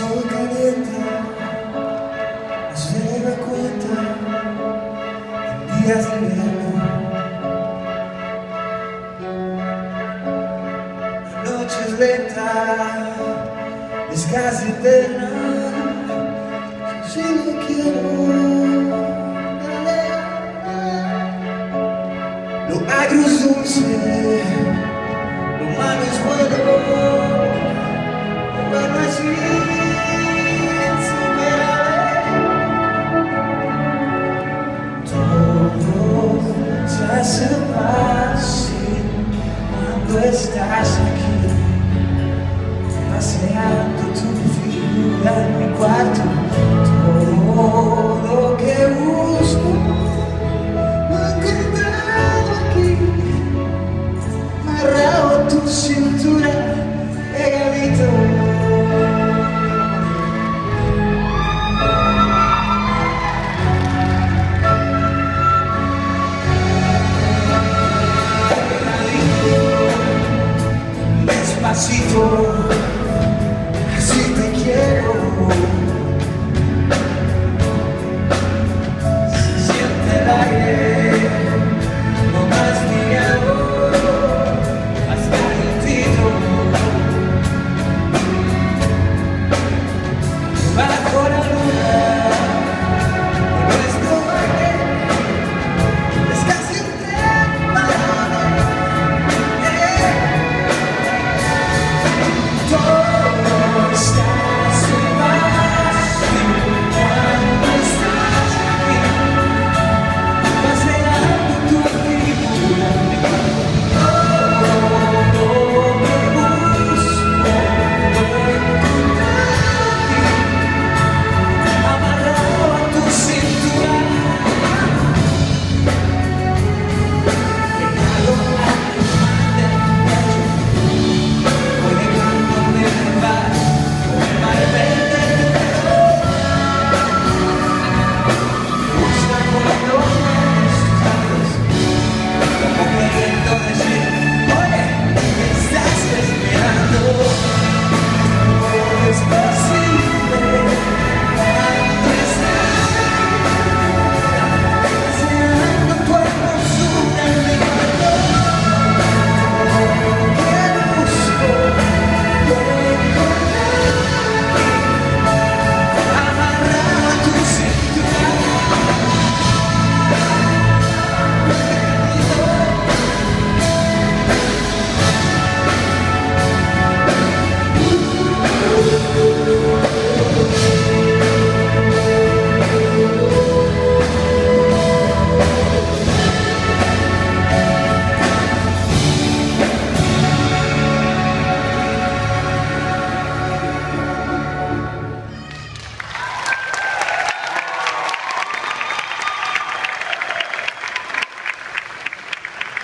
Sol calienta, no se da cuenta en días de invierno. La noche es lenta, es casi eterna. Si no quiero, lo agrio es dulce, figura en mi cuarto. Todo lo que busco lo he encontrado aquí, amarrado tu cintura, pegadito. despacito